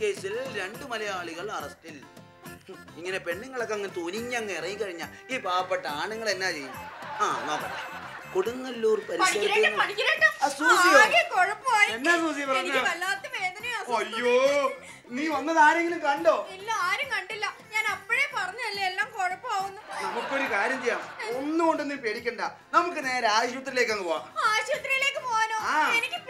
കേസിൽ രണ്ട് മലയാളികൾ അറസ്റ്റിൽ. ഇങ്ങനെ പെണ്ണുങ്ങളൊക്കെ അങ്ങ് തുനിഞ്ഞങ്ങ് ഇറങ്ങി കഴിഞ്ഞാൽ ഈ പാവപ്പെട്ട ആണുങ്ങൾ എന്നാ ചെയ്യും? ആ നോക്കട്ടെ. കൊടുങ്ങല്ലൂർ പരിസരത്ത്. എന്നാ സൂസി പറഞ്ഞെ? അയ്യോ നീ വന്നത് ആരെങ്കിലും കണ്ടോ? ഇല്ല ആരും കണ്ടില്ല. ഞാൻ അപ്പോഴേ പറഞ്ഞല്ലേ എല്ലാം കുഴപ്പമാവുന്നു. നമുക്കൊരു കാര്യം ചെയ്യാം. ഒന്നും കൊണ്ടും നീ പേടിക്കണ്ട. നമുക്ക് നേരെ ആശുപത്രിയിലേക്ക് അങ്ങ് പോവാം. ആശുപത്രിയിലേക്ക് പോവാനോ? എനിക്ക്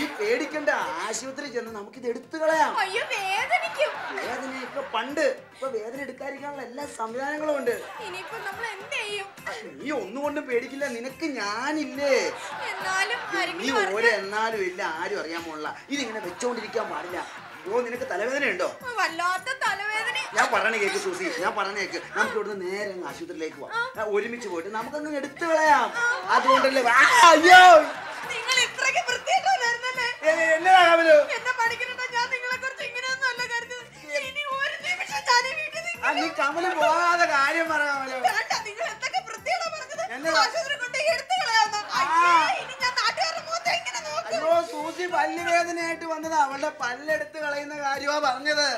ഈ പേടിക്കണ്ട. ആശുപത്രി ചെന്ന് ഇത് എടുത്തു കളയാം. അയ്യോ വേദനിക്കും. വേദനയൊക്കെ പണ്ട് ഇപ്പൊ വേദന എടുക്കാതിരിക്കാനുള്ള എല്ലാ സംവിധാനങ്ങളും ഉണ്ട്. ഇനിയിപ്പോ നമ്മൾ എന്ത് ചെയ്യും? നീ ഒന്നും കൊണ്ടും പേടിക്കില്ല. നിനക്ക് ഞാനില്ലേ? എന്നാലും നീ ഓരോ എന്നാലും ഇല്ല ആരും അറിയാൻ പോണില്ല. ഇതിങ്ങനെ വെച്ചോണ്ടിരിക്കാൻ പാടില്ല. ഓ നിനക്ക് തലവേദന ഉണ്ടോ? വല്ലാത്ത തലവേദന. ഞാൻ പറഞ്ഞ കേക്ക് സൂസി. ഞാൻ പറഞ്ഞ കേക്ക്. നമുക്ക് ഇവിടുന്ന് നേരെ ആശുപത്രിയിലേക്ക് പോവാം. ഒരുമിച്ച് പോയിട്ട് നമുക്കങ്ങ് എടുത്തു കളയാം. അതുകൊണ്ടല്ലേ അയ്യോ! നീ കമൽ പോകാതെ കാര്യം പറ കമലു നിങ്ങൾ എന്തൊക്കെ പറഞ്ഞത്? എന്നതാ? ആശുപത്രി കൊണ്ടുപോയി എടുത്ത് ഇനി ഞാൻ നാട്ടുകാരുടെ മുഖത്ത് എങ്ങനെ നോക്കും? അയ്യോ സൂസി പല്ല് വേദനയായിട്ട് വന്നത് അവളുടെ പല്ലെടുത്ത് കളയുന്ന കാര്യമാ പറഞ്ഞത്?